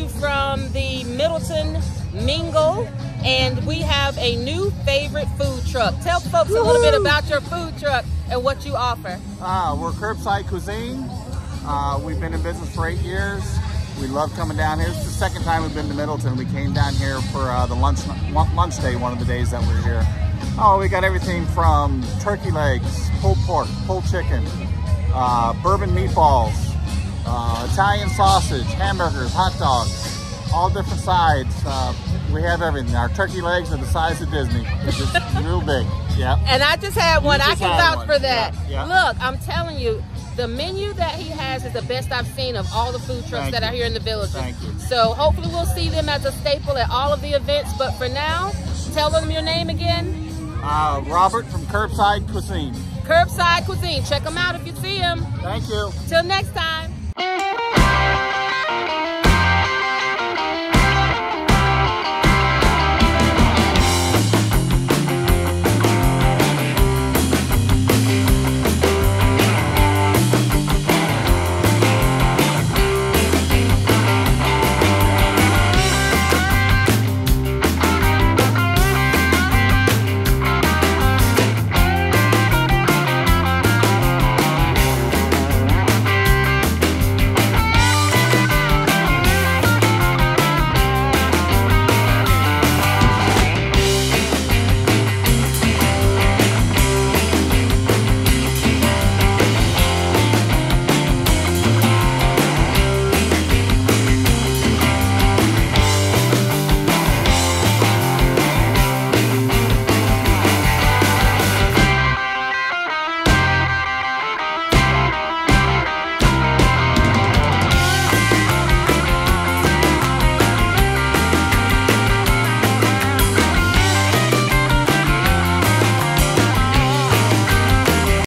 you from the Middleton Mingle, and we have a new favorite food truck. Tell folks a little bit about your food truck and what you offer. Uh, we're Curbside Cuisine. Uh, we've been in business for eight years. We love coming down here. It's the second time we've been to Middleton. We came down here for uh, the lunch lunch day, one of the days that we are here. Oh, we got everything from turkey legs, pulled pork, pulled chicken, uh, bourbon meatballs, uh, Italian sausage, hamburgers, hot dogs, all different sides. Uh, we have everything. Our turkey legs are the size of Disney. They're just real big. Yeah. And I just had one. You I can vouch for that. Yeah, yeah. Look, I'm telling you, the menu that he has is the best I've seen of all the food trucks Thank that you. are here in the village. Thank you. So hopefully we'll see them as a staple at all of the events. But for now, tell them your name again. Uh, Robert from Curbside Cuisine. Curbside Cuisine. Check them out if you see them. Thank you. Till next time.